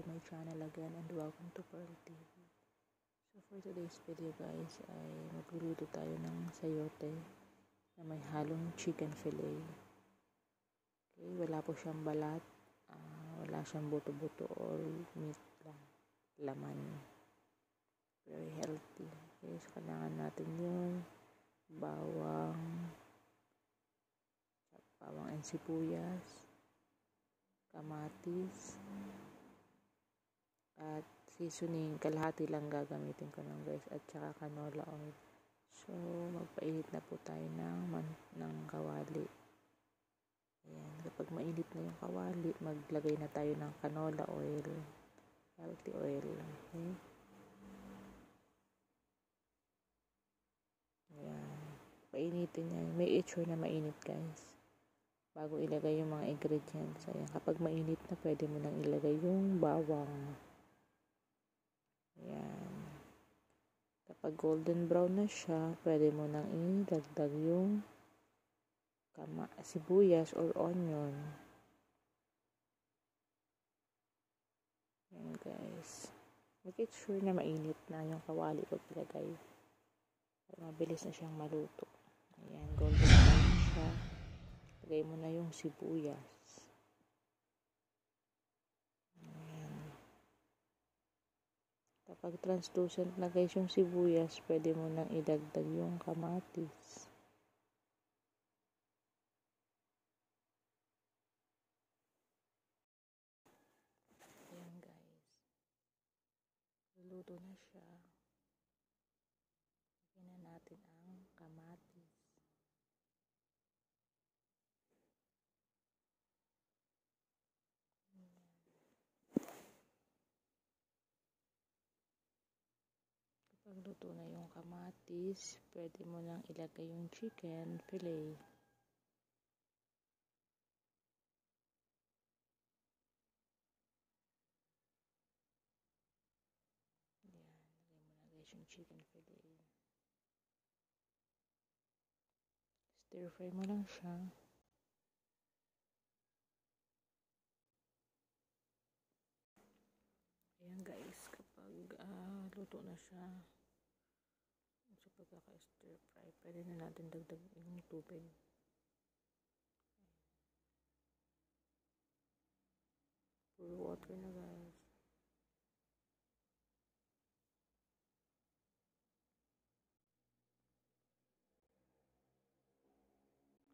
to my channel again and welcome to Pearl TV. So for today's video guys ay magluluto tayo ng sayote na may halong chicken fillet. Okay, wala po siyang balat, uh, wala siyang buto-buto or meat lang, laman. Very healthy. Okay, so kailangan natin yung bawang, bawang and sibuyas, kamatis, at seasoning, kalahati lang gagamitin ko ng guys, at saka canola oil. So, magpainit na po tayo ng, man, ng kawali. Ayan, kapag mainit na yung kawali, maglagay na tayo ng canola oil, healthy oil. Okay? Ayan, painitin niya. May itsure na mainit guys bago ilagay yung mga ingredients. Ayan, kapag mainit na, pwede mo nang ilagay yung bawang. Ayan. Kapag golden brown na siya, pwede mo nang idagdag yung kama, sibuyas or onion. Ayan guys. Make it sure na mainit na yung kawali pag ilagay. Mabilis na siyang maluto. Ayan, golden brown siya. Lagay mo na yung sibuyas. Ayan. Kapag translucent na guys yung sibuyas, pwede mo nang idagdag yung kamatis. Ayan guys. Luto na siya. Lagyan na natin ang kamatis. Luto na yung kamatis, pwede mo nang ilagay yung chicken fillet. Yan, lagay mo na guys yung chicken fillet. Stir fry mo lang siya. Ayan guys, kapag uh, luto na siya, pagkaka-stir fry, pwede na natin dagdag yung tubig. Puro water na guys.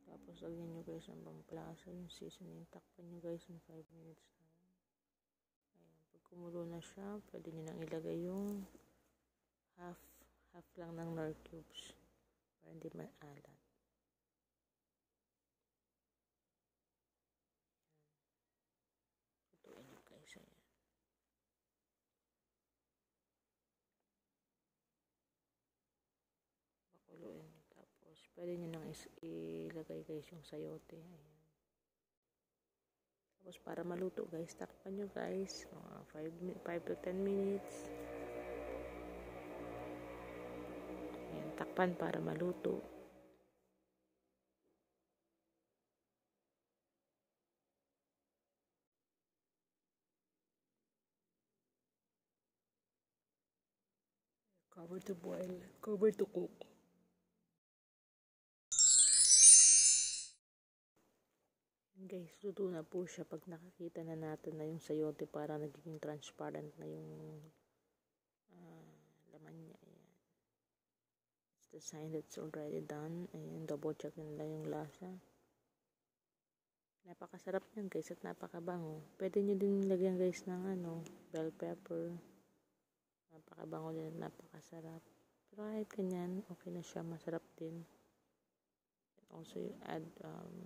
Tapos lagyan nyo guys ng pamplasa yung seasoning. Takpan nyo guys ng 5 minutes na. Ayan, pag kumulo na siya, pwede nyo nang ilagay yung half half lang ng nor cubes para hindi maalat. Lutuin nyo guys. Ayan. Pakuluin. Tapos, pwede nyo nang ilagay guys yung sayote. Ayan. Tapos, para maluto guys, takpan nyo guys. 5 to 10 minutes. Ayan, takpan para maluto. Cover to boil. Cover to cook. Guys, luto na po siya pag nakakita na natin na yung sayote para nagiging transparent na yung uh, laman niya. Ayan. It's the sign that it's already done. Ayan, double check nila yung lasa. Napakasarap yan guys at napakabango. Pwede nyo din lagyan guys ng ano, bell pepper. Napakabango din at napakasarap. Pero kahit ganyan, okay na siya. Masarap din. And also, you add um,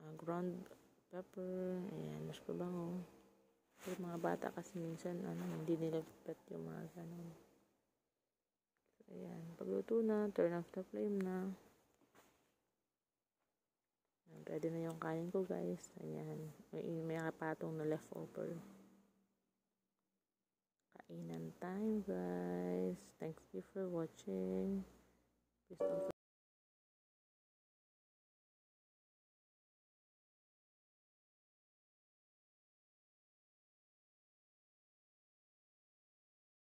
uh, ground pepper. Ayan, mas pabango. Pero mga bata kasi minsan, ano, hindi nila pet yung mga ganun. Pagluto na, turn off the flame na. Pwede na yung kain ko, guys. Ayan. May, may kapatong na leftover. Kainan time, guys. Thanks you for watching. Please don't